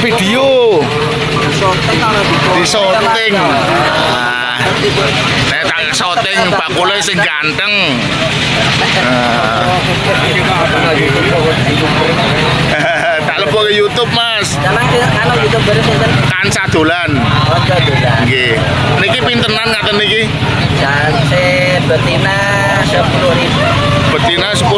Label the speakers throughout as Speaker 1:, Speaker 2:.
Speaker 1: video. Di syuting nah, saya tak syuting bakule sing ganteng. Nah. tak lepo ke YouTube mas. Kanca dolan. Nggih. Niki pintenan ngaten niki?
Speaker 2: Janse betina 10.000.
Speaker 1: betina 10.000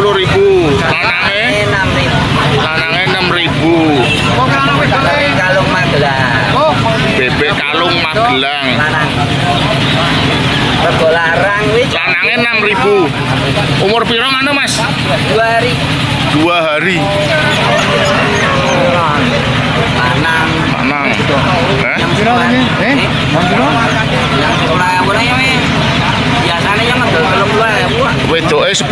Speaker 1: lanange
Speaker 2: enam ribu.
Speaker 1: lanange 6.000
Speaker 2: Tapi kalung Magelang.
Speaker 1: bebek kalung Magelang
Speaker 2: Lanang. Rego larang wis
Speaker 1: lanange 6.000 umur piro mana mas
Speaker 2: dua hari.
Speaker 1: dua hari
Speaker 2: Lanang.
Speaker 1: lanang eh?
Speaker 2: Yang sekolah. Eh? Yang boleh ya yang ngedol
Speaker 1: wedoke 10.000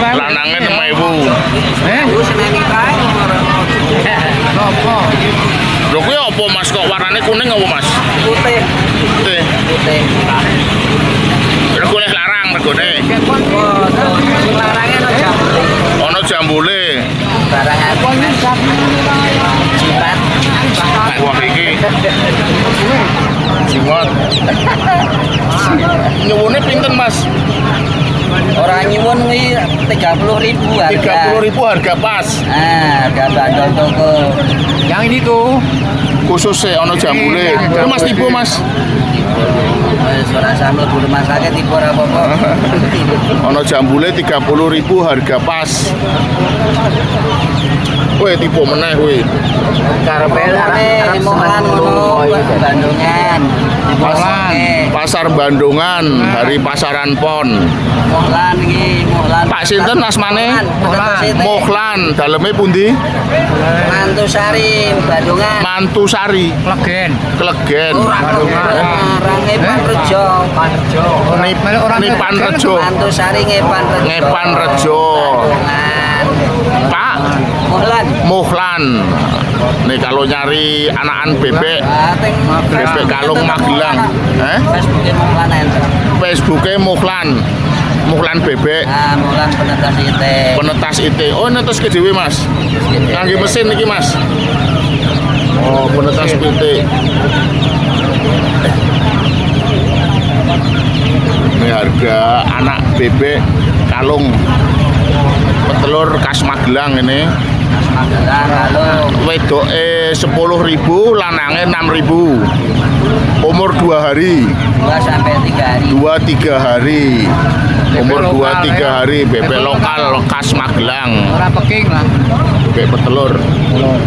Speaker 1: lanange 6.000
Speaker 2: Eh? Lu seneni kae.
Speaker 1: Apa mas kok warnane kuning apa mas
Speaker 2: Putih.
Speaker 1: Teh,
Speaker 2: Putih.
Speaker 1: regone larang regone
Speaker 2: Oh, larangnya no jam.
Speaker 1: ana jambule
Speaker 2: Barangan. Jimat.
Speaker 1: wah iki jimat nyuwune pinten mas
Speaker 2: Orang nyuwun kuwi 30 ribu harga.
Speaker 1: 30.000 harga pas
Speaker 2: Ah, harga bandol toko.
Speaker 3: Yang ini tuh
Speaker 1: khusus sih ana jambule itu mas tipu mas
Speaker 2: Wis ora sampe mlebu rumah sakit ibu ora apa-apa.
Speaker 1: ana jambule 30.000 harga pas Weh tipu meneh
Speaker 2: arep mohlan ngono Bandungan.
Speaker 1: Pas- Pasar Bandungan, hari pasaran pon.
Speaker 2: Iki.
Speaker 1: Pak sinten asmane?
Speaker 2: Mohlan.
Speaker 1: Mohlan, daleme pundi?
Speaker 2: Mantusari Bandungan.
Speaker 1: Mantusari,
Speaker 3: legen.
Speaker 1: Klegen.
Speaker 2: Range Panrejo. Panrejo.
Speaker 1: Nip, Nipan Rejo.
Speaker 2: Mantusari Ngepan Rejo.
Speaker 1: Ngepan Rejo.
Speaker 2: Bandungan.
Speaker 1: Pak
Speaker 2: Mohlan.
Speaker 1: Mohlan. Nih kalau nyari anakan bebek,
Speaker 2: Ateng
Speaker 1: bebek kalung Magelang. Eh?
Speaker 2: Facebooknya Mohlan.
Speaker 1: Facebooknya Mohlan. Mohlan bebek.
Speaker 2: Ah, Mohlan penetas ite.
Speaker 1: Penetas IT. Oh, netes ke dewe, Mas. Kangge mesin iki, Mas. Oh, penetas PT. Ini harga anak bebek kalung petelur khas Magelang ini.
Speaker 2: Magelang kalung.
Speaker 1: Wedoke 10.000, lanange 6.000 umur nah, dua hari.
Speaker 2: dua sampai tiga hari.
Speaker 1: Dua tiga hari. Umur dua
Speaker 3: tiga
Speaker 1: hari bebek lokal lokas Magelang.
Speaker 3: Ora
Speaker 1: bebek petelur telur.